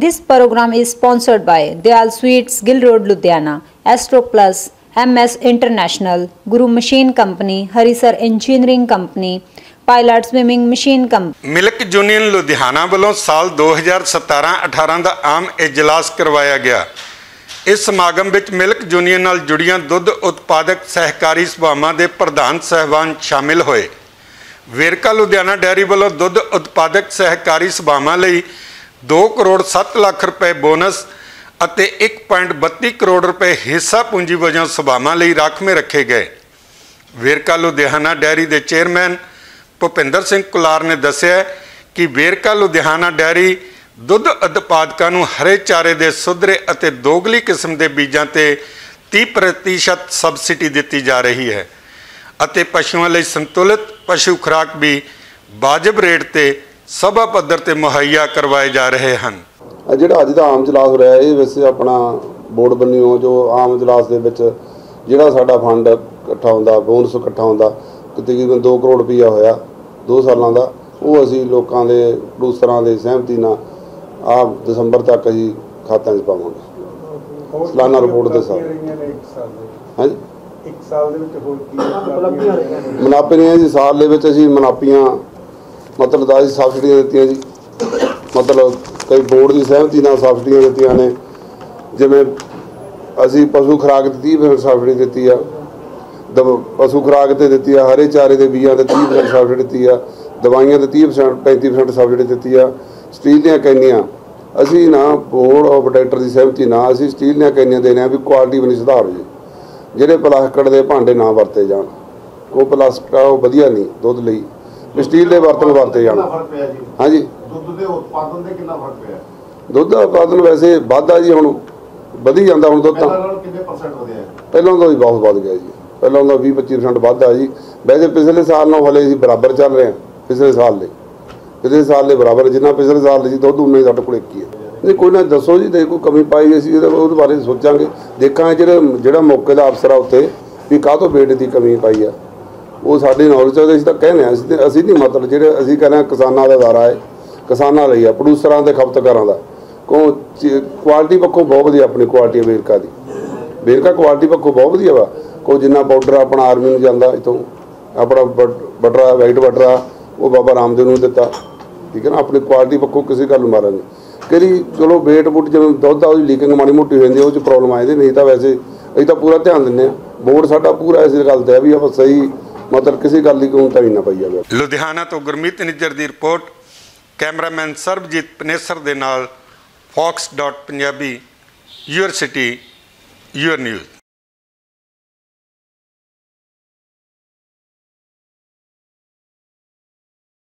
This program is sponsored by Dayal Sweets, Gill Road, Ludhiana, Astro Plus, MS International, Guru Machine Company, Harisar Engineering Company, Pilot Swimming Machine Company. Milk union Ludhiana ਵੱਲੋਂ ਸਾਲ 2017-18 ਦਾ ਆਮ ਇਜਲਾਸ ਕਰਵਾਇਆ ਗਿਆ ਇਸ ਸਮਾਗਮ ਵਿੱਚ milk union ਨਾਲ ਜੁੜੀਆਂ ਦੁੱਧ ਉਤਪਾਦਕ ਸਹਿਕਾਰੀ ਸਭਾਵਾਂ ਦੇ ਪ੍ਰਧਾਨ ਸਹਿਬਾਨ ਸ਼ਾਮਿਲ ਹੋਏ ਵੇਰਕਾ ਲੁਧਿਆਣਾ ਡੈਰੀ ਵੱਲੋਂ ਦੁੱਧ ਉਤਪਾਦਕ ਸਹਿਕਾਰੀ ਸਭਾਵਾਂ ਲਈ 2 ਕਰੋੜ 7 ਲੱਖ ਰੁਪਏ ਬੋਨਸ ਅਤੇ 1.32 ਕਰੋੜ ਰੁਪਏ ਹਿੱਸਾ ਪੂੰਜੀ ਵਜੋਂ ਸਭਾਵਾਂ ਲਈ ਰਾਖਵੇਂ ਰੱਖੇ ਗਏ। ਵੇਰਕਾ ਲੁਧਿਆਣਾ ਡੈਰੀ ਦੇ ਚੇਅਰਮੈਨ ਭੁਪਿੰਦਰ ਸਿੰਘ ਕੁਲਾਰ ਨੇ ਦੱਸਿਆ ਕਿ ਵੇਰਕਾ ਲੁਧਿਆਣਾ ਡੈਰੀ ਦੁੱਧ ਉਤਪਾਦਕਾਂ ਨੂੰ ਹਰੇ ਚਾਰੇ ਦੇ ਸੁਧਰੇ ਅਤੇ ਦੋਗਲੀ ਕਿਸਮ ਦੇ ਬੀਜਾਂ ਤੇ 30% ਸਬਸਿਡੀ ਦਿੱਤੀ ਜਾ ਰਹੀ ਹੈ ਅਤੇ ਪਸ਼ੂਆਂ ਲਈ ਸੰਤੁਲਿਤ ਪਸ਼ੂ ਖੁਰਾਕ ਵੀ ਵਾਜਬ ਰੇਟ ਤੇ ਸਭਾ ਪੱਧਰ ਤੇ ਮੁਹੱਈਆ ਕਰਵਾਏ ਜਾ ਰਹੇ ਹਨ। ਜਿਹੜਾ ਅੱਜ ਦਾ ਆਮ ਇਜਲਾਸ ਹੋ ਰਿਹਾ ਇਹ ਵੈਸੇ ਆਪਣਾ ਬੋਰਡ ਬੰਨਿਓ ਜੋ ਆਮ ਇਜਲਾਸ ਦੇ ਵਿੱਚ ਜਿਹੜਾ ਸਾਡਾ ਫੰਡ ਇਕੱਠਾ ਹੁੰਦਾ ਬੋਨਸ ਇਕੱਠਾ ਹੁੰਦਾ ਕਿ ਤਕਰੀਬਨ 2 ਕਰੋੜ ਰੁਪਈਆ ਹੋਇਆ 2 ਸਾਲਾਂ ਦਾ ਉਹ ਅਸੀਂ ਲੋਕਾਂ ਦੇ ਪ੍ਰੋਡਿਊਸਰਾਂ ਦੇ ਸਹਿਮਤੀ ਨਾਲ ਆ ਦਸੰਬਰ ਤੱਕ ਅਸੀਂ ਖਾਤਿਆਂ 'ਚ ਪਾਵਾਂਗੇ। ਸਾਲਾਨਾ ਰਿਪੋਰਟ ਦੇ ਸਾਥ ਹਾਂਜੀ? ਇੱਕ ਸਾਲ ਦੇ ਵਿੱਚ ਹੋਰ ਕੀ ਮੁਨਾਫੇ ਨੇ ਜੀ ਸਾਲ ਦੇ ਵਿੱਚ ਅਸੀਂ ਮੁਨਾਫੀਆਂ ਮਤਲਬ ਦਾ ਸਬਸਿਡੀਆਂ ਦਿੱਤੀਆਂ ਜੀ। ਮਤਲਬ ਕਈ ਬੋਰਡ ਦੀ ਸਹਿਮਤੀ ਨਾਲ ਸਬਸਿਡੀਆਂ ਦਿੱਤੀਆਂ ਨੇ। ਜਿਵੇਂ ਅਸੀਂ ਪਸ਼ੂ ਖੁਰਾਕ ਤੇ 30% ਸਬਸਿਡੀ ਦਿੱਤੀ ਆ। ਦਵ- ਪਸ਼ੂ ਖੁਰਾਕ ਤੇ ਦਿੱਤੀ ਆ, ਹਰੇ ਚਾਰੇ ਦੇ ਬੀਜਾਂ ਤੇ 30% ਸਬਸਿਡੀ ਦਿੱਤੀ ਆ, ਦਵਾਈਆਂ ਤੇ 30% 35% ਸਬਸਿਡੀ ਦਿੱਤੀ ਆ, ਸਟੀਲ ਦੀਆਂ ਕੈਨੀਆਂ। ਅਸੀਂ ਨਾ ਬੋਰਡ ਆਫ ਡਾਇਰੈਕਟਰ ਦੀ ਸਹਿਮਤੀ ਨਾਲ ਅਸੀਂ ਸਟੀਲ ਦੀਆਂ ਕੈਨੀਆਂ ਦੇਣੇ ਆ ਵੀ ਕੁਆਲਿਟੀ ਬਣੀ ਸੁਧਾਰ ਹੋ ਜੇ। ਜਿਹੜੇ ਪਲਾਸਟਿਕ ਦੇ ਭਾਂਡੇ ਨਾ ਵਰਤੇ ਜਾਣ। ਉਹ ਪਲਾਸਟਿਕ ਆ, ਉਹ ਵਧੀਆ ਨਹੀਂ, ਦੁੱਧ ਲਈ। ਸਟੀਲ ਦੇ ਬਰਤਨ ਵਰਤੇ ਜਾਣ। ਜੀ? ਹਾਂਜੀ। ਦੁੱਧ ਦੇ ਉਤਪਾਦਨ ਦੇ ਕਿੰਨਾ ਫ਼ਰਕ ਪਿਆ? ਦੁੱਧ ਦਾ ਉਤਪਾਦਨ ਵੈਸੇ ਵਾਧਾ ਜੀ ਹੁਣ ਵਧੀ ਜਾਂਦਾ ਹੁਣ ਦੁੱਧ ਪਹਿਲਾਂ ਤਾਂ ਹੈ ਪਹਿਲਾਂ ਤੋਂ ਹੀ ਬਹੁਤ ਵੱਧ ਗਿਆ ਜੀ। ਪਹਿਲਾਂ ਦਾ 20-25% ਵਾਧਾ ਜੀ। ਵੈਸੇ ਪਿਛਲੇ ਸਾਲ ਨਾਲ ਹਲੇ ਅਸੀਂ ਬਰਾਬਰ ਚੱਲ ਰਹੇ ਹਾਂ ਪਿਛਲੇ ਸਾਲ ਦੇ। ਪਿਛਲੇ ਸਾਲ ਦੇ ਬਰਾਬਰ ਜਿੰਨਾ ਪਿਛਲੇ ਸਾਲ ਸੀ ਦੁੱਧ ਉਨਾ ਹੀ ਸਾਡੇ ਕੋਲ ਇੱਕ ਹੀ ਹੈ। ਨਹੀਂ ਕੋਈ ਨਾ ਦੱਸੋ ਜੀ ਤੇ ਕੋਈ ਕਮੀ ਪਾਈ ਅਸੀਂ ਇਹਦੇ ਉਹਦੇ ਬਾਰੇ ਸੋਚਾਂਗੇ। ਦੇਖਾਂਗੇ ਜਿਹੜਾ ਜਿਹੜਾ ਮੌਕੇ ਦਾ ਅਫਸਰ ਆ ਉੱਤੇ ਵੀ ਕਾਹ ਤੋਂ ਵੇਟ ਦੀ ਕਮੀ ਪਾਈ ਆ। ਉਹ ਸਾਡੇ ਨੌਲੇਜ ਚ ਅਸੀਂ ਤਾਂ ਕਹਿੰਦੇ ਆ ਅਸੀਂ ਤੇ- ਅਸੀਂ ਨਹੀਂ ਮਤਲਬ ਜਿਹੜੇ ਅਸੀਂ ਕਹਿੰਦੇ ਹਾਂ ਕਿਸਾਨਾਂ ਦਾ ਅਦਾਰਾ ਹੈ, ਕਿਸਾਨਾਂ ਲਈ ਆ ਪ੍ਰੋਡੂਸਰਾਂ ਤੇ ਖਪਤਕਾਰਾਂ ਦਾ। ਕੋ ਕੁਆਲਿਟੀ ਪੱਖੋਂ ਬਹੁਤ ਵਧੀਆ ਆਪਣੀ ਕੁਆਲਿਟੀ ਵੇਰਕਾ ਦੀ। ਵੇਰਕਾ ਕੁਆਲਿਟੀ ਪੱਖੋਂ ਬਹੁਤ ਵਧੀਆ ਵਾ। ਕੋ ਜਿੰਨਾ ਪਾਊਡਰ ਆਪਣਾ ਆਰਮੀ ਨੂੰ ਜਾਂਦਾ ਇਥੋਂ, ਆਪਣਾ ਬਟ- ਬਟਰਾ ਵਾਈਟ ਬਟਰਾ ਉਹ ਬਾਬਾ ਰਾਮਦੇਵ ਨੂੰ ਦਿੱਤਾ। ਠੀਕ ਹੈ ਨਾ, ਆਪਣੀ ਕੁਆਲਿਟੀ ਪੱਖੋਂ ਕਿਸੇ ਗੱਲ ਨੂੰ ਮਾਰਾਂਗੇ ਕਿਹੜੀ ਚਲੋ ਵੇਟ ਬੁੱਟ ਜਦੋਂ ਦੁੱਧ ਆ, ਉਹਦੀ ਲੀਕਿੰਗ ਮਾੜੀ ਮੋਟੀ ਹੋ ਜਾਂਦੀ ਉਹ ਚ ਪ੍ਰੋਬਲਮ ਆ ਜਾਂਦੀ ਨਹੀਂ ਤਾਂ ਵੈਸੇ ਅਸੀਂ ਤਾਂ ਪੂਰਾ ਧਿਆਨ ਦਿੰਦੇ ਆ ਬੋਰਡ ਸਾਡਾ ਪੂਰਾ ਇਸ ਗੱਲ ਤੇ ਆ ਵੀ ਆਪਾਂ ਸਹੀ ਮਤਲਬ ਕਿਸੇ ਗੱਲ ਦੀ ਕੋਈ ਕਮੀ ਨਾ ਪਈ ਜਾਵੇ। ਲੁਧਿਆਣਾ ਤੋਂ ਗੁਰਮੀਤ ਨਿੱਜਰ ਦੀ ਰਿਪੋਰਟ। ਕੈਮਰਾਮੈਨ ਸਰਬਜੀਤ ਪਨੇਸਰ ਦੇ ਨਾਲ fox.punjabi your city, your news